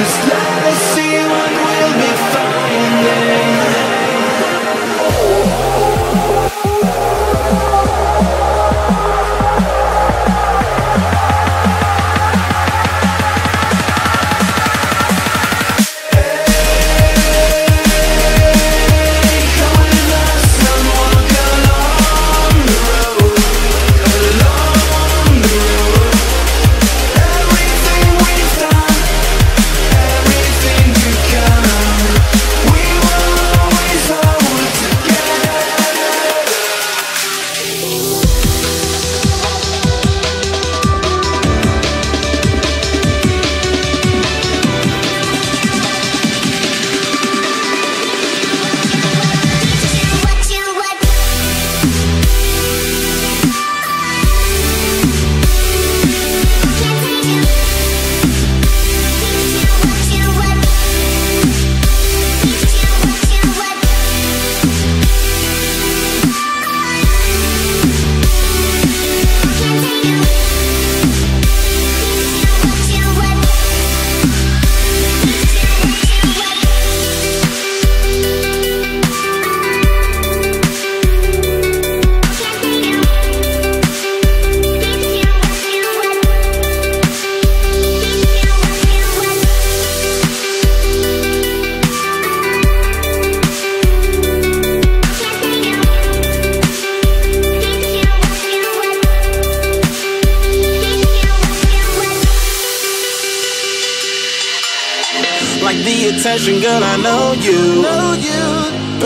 attention,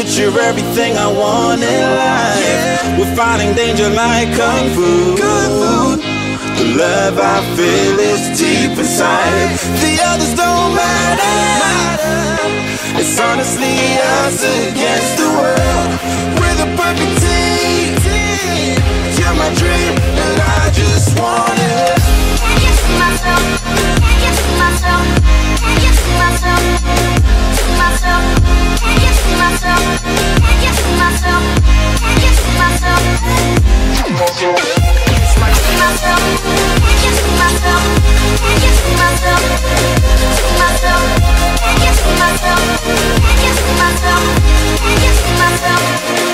But you're everything I want in life. Yeah. We're fighting danger like kung fu. Kung fu. The love I feel is deep inside. The others don't matter. It's honestly us against the world. We're the perfect team. You're my dream, and I just want it. Can't get to myself. Can't get to myself. Can't get to myself myself, can't myself, can't myself.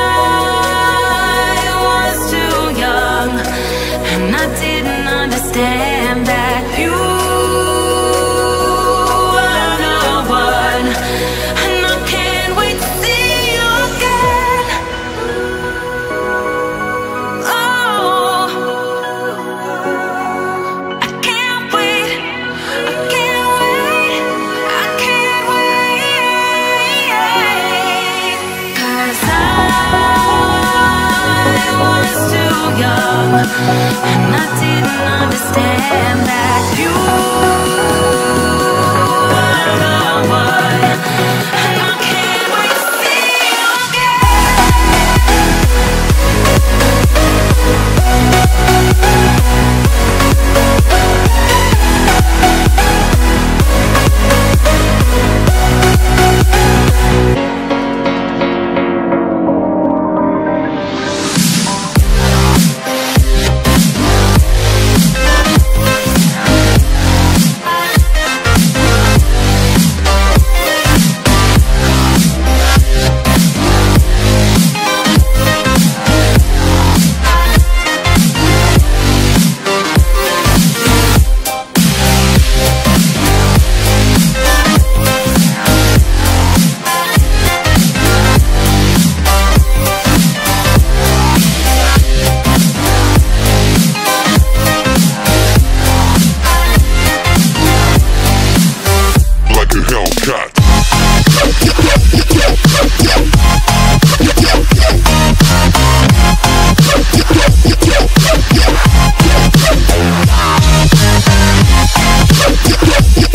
Yeah.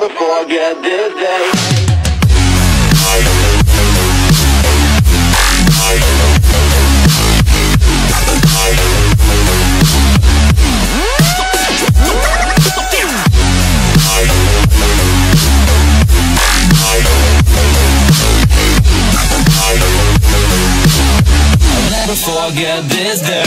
Forget this day. Never forget this day